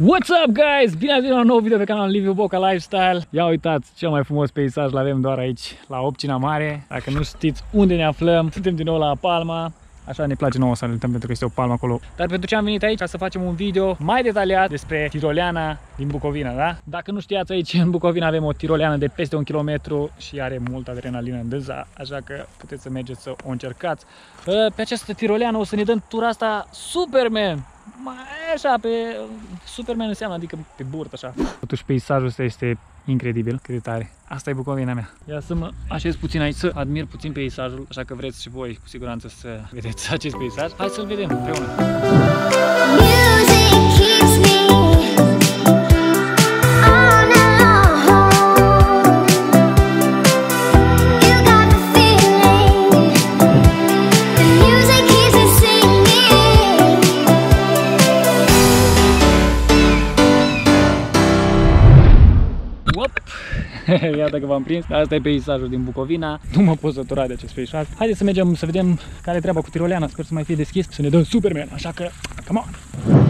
What's up guys? Bine ați venit la un nou video pe canalul Liviu Boca Lifestyle Ia uitați, cel mai frumos peisaj l-avem doar aici, la Opcina Mare Dacă nu știți unde ne aflăm, suntem din nou la Palma Așa ne place nouă să ne uităm pentru că este o palmă acolo. Dar pentru ce am venit aici? Ca să facem un video mai detaliat despre Tiroleana din Bucovina, da? Dacă nu știați, aici în Bucovina avem o tiroleană de peste un kilometru și are multă adrenalină în dâza, așa că puteți să mergeți să o încercați. Pe această tiroleană o să ne dăm tura asta Superman! mai așa, pe Superman înseamnă, adică pe burtă așa. Totuși peisajul ăsta este incredibil, cât de tare. Asta e Bucovina mea. Ia să mă așez puțin aici, să admir puțin peisajul, așa că vreți și voi cu siguranță să vedeți acest peisaj. Hai să-l vedem împreună. Music Iată că v-am prins. Asta e peisajul din Bucovina. Nu mă pot sătura de acest peisaj. Haideți să mergem să vedem care e treaba cu tiroleana. Sper să mai fie deschis, să ne dăm Superman. Așa că, come on!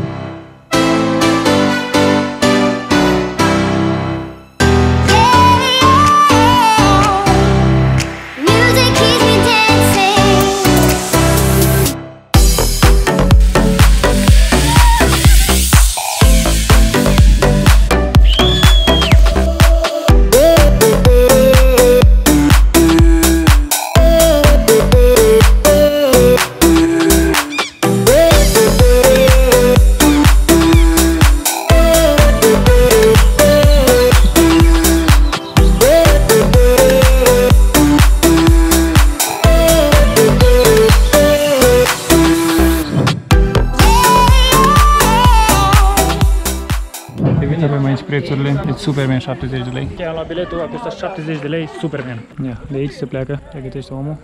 Prețurile. Deci Superman 70 de lei. Am luat biletul, a costat 70 de lei, Superman. Ia, de aici se pleacă, pregătește omul.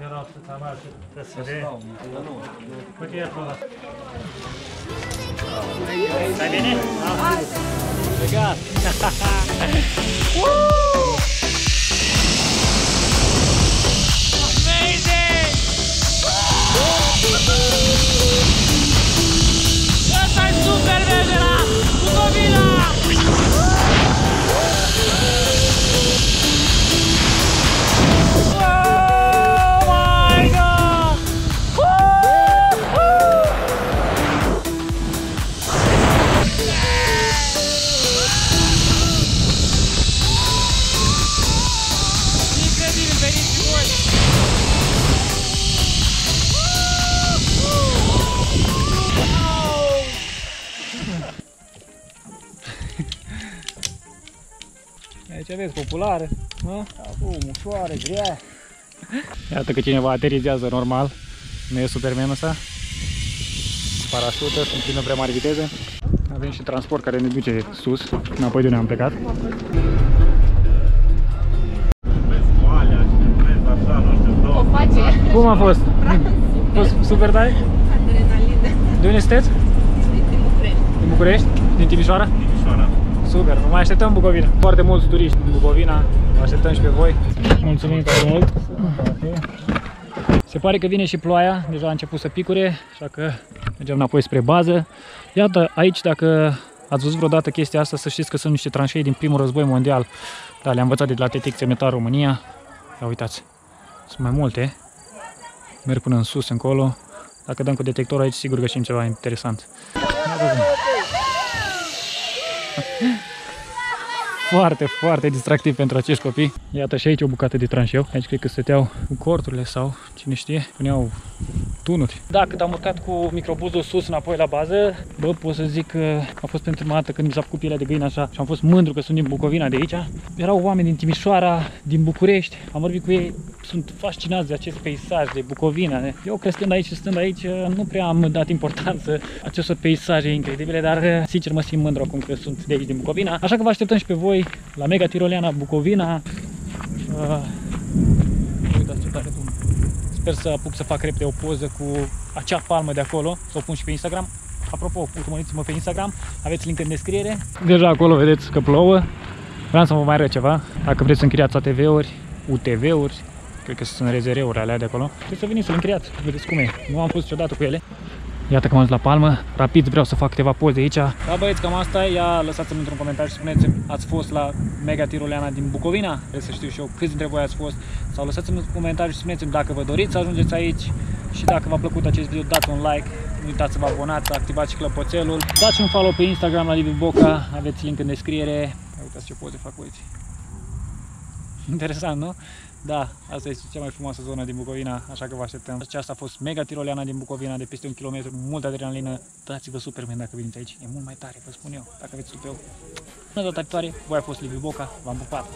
Erau să marșă, să se Uite, e Aici aveți populară, nu? Acum, ușoară, grea. Iată că cineva aterizează normal. Nu e Superman ăsta. Parașută, sunt plină prea mare viteză. Avem și transport care ne duce sus, înapoi de unde am plecat. Cum a fost? A fost super tare? Adrenalină. De unde sunteți? Din București. Din București? Din Timișoara? Timișoara. Super, vă mai așteptăm în Bucovina. Foarte mulți turiști din Bucovina, vă așteptăm și pe voi. Mulțumim foarte mult. Se pare că vine și ploaia, deja a început să picure, așa că mergem înapoi spre bază. Iată, aici dacă ați văzut vreodată chestia asta, să știți că sunt niște tranșei din primul război mondial. Da, le-am învățat de la TTX Metal România. Ia uitați, sunt mai multe. Merg până în sus, încolo. Dacă dăm cu detectorul aici, sigur găsim ceva interesant. Foarte, foarte distractiv pentru acești copii. Iată și aici o bucată de tranșeu. Aici cred că stăteau cu corturile sau cine știe, puneau tunuri. Da, când am urcat cu microbuzul sus înapoi la bază, bă, pot să zic că a fost pentru prima dată când mi s-a făcut pielea de găină așa și am fost mândru că sunt din Bucovina de aici. Erau oameni din Timișoara, din București, am vorbit cu ei, sunt fascinați de acest peisaj de Bucovina. Eu crescând aici și stând aici, nu prea am dat importanță acestor peisaje incredibile, dar sincer mă simt mândru acum că sunt de aici din Bucovina. Așa că vă așteptăm și pe voi la Mega Tiroleana Bucovina. Uh, uitați ce tare Sper să apuc să fac repede o poză cu acea palmă de acolo, să o pun și pe Instagram. Apropo, urmăriți-mă pe Instagram, aveți link în descriere. Deja acolo vedeți că plouă. Vreau să vă mai arăt ceva. Dacă vreți să închiriați ATV-uri, UTV-uri, cred că sunt rezerve-uri alea de acolo, trebuie să veniți să-l închiriați, vedeți cum e. Nu am fost niciodată cu ele. Iată că am ajuns la palmă, rapid vreau să fac câteva poze aici. Da băieți, cam asta e, ia lăsați-mi într-un comentariu și spuneți ați fost la Mega Tiroleana din Bucovina? Vreau să știu și eu câți dintre voi ați fost. Sau lăsați-mi un comentariu și spuneți dacă vă doriți să ajungeți aici și dacă v-a plăcut acest video, dați un like, nu uitați să vă abonați, activați și clopoțelul. Dați un follow pe Instagram la Liviu Boca, aveți link în descriere. Uitați ce poze fac băieți. Interesant, nu? Da, asta este cea mai frumoasă zonă din Bucovina, așa că vă așteptăm. Aceasta a fost mega tiroleana din Bucovina, de peste un kilometru, multă adrenalină. Dați-vă Superman dacă veniți aici, e mult mai tare, vă spun eu, dacă aveți supeu. Până data viitoare, voi a fost Liviu Boca, v-am pupat!